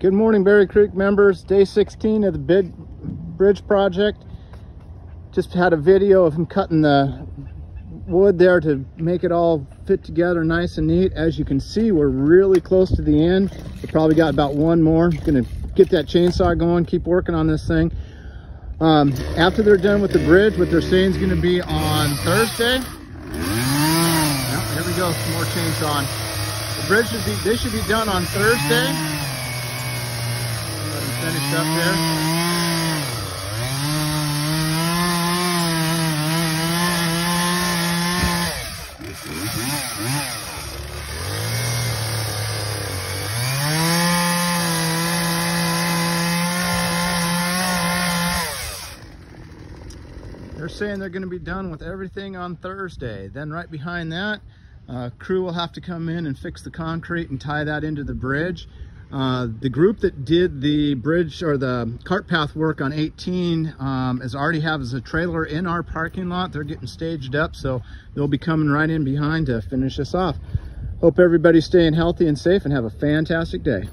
Good morning, Berry Creek members. Day 16 of the big bridge project. Just had a video of him cutting the wood there to make it all fit together nice and neat. As you can see, we're really close to the end. We probably got about one more. Gonna get that chainsaw going, keep working on this thing. Um, after they're done with the bridge, what they're saying is gonna be on Thursday. Yep, here we go, some more chainsaw. The bridge should be, they should be done on Thursday. They're saying they're going to be done with everything on Thursday. Then right behind that, uh, crew will have to come in and fix the concrete and tie that into the bridge. Uh, the group that did the bridge or the cart path work on 18 um, is already has a trailer in our parking lot. They're getting staged up, so they'll be coming right in behind to finish us off. Hope everybody's staying healthy and safe and have a fantastic day.